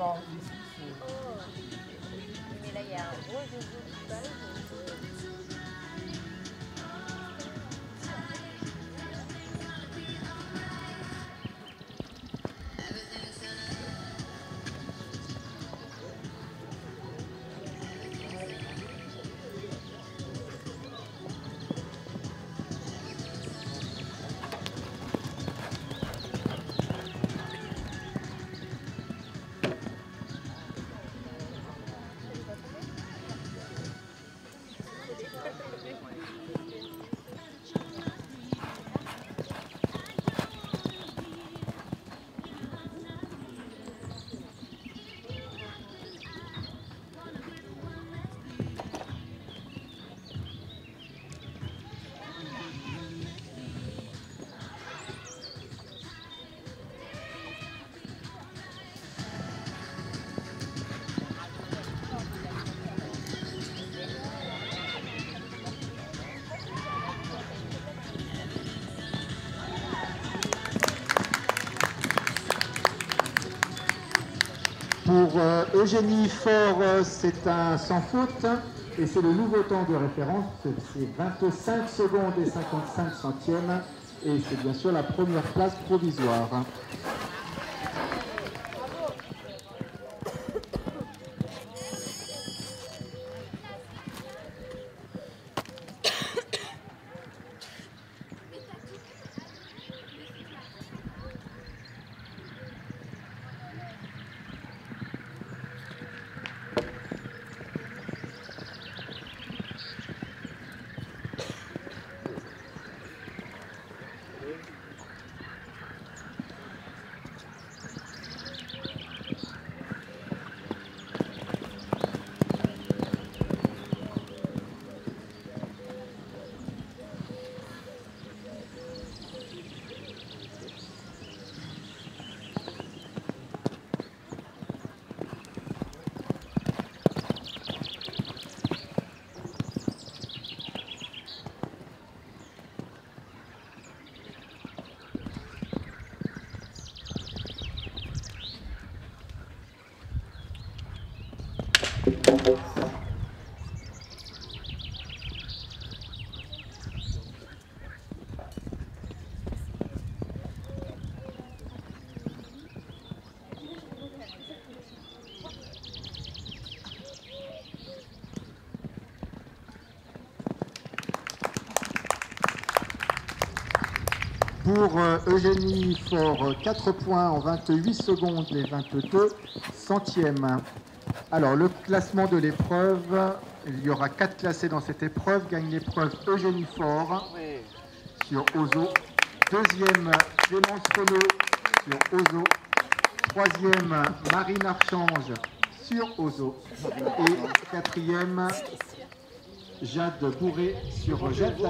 哦你没来呀我就是白天 Pour euh, Eugénie Faure, euh, c'est un sans faute et c'est le nouveau temps de référence, c'est 25 secondes et 55 centièmes et c'est bien sûr la première place provisoire. Pour euh, Eugénie Faure, 4 points en 28 secondes et 22 centièmes. Alors, le classement de l'épreuve, il y aura 4 classés dans cette épreuve. Gagne l'épreuve Eugénie Faure sur Ozo. Deuxième, Clémence Renaud sur Ozo. Troisième, Marine Archange sur Ozo. Et quatrième, Jade Bourré sur Jade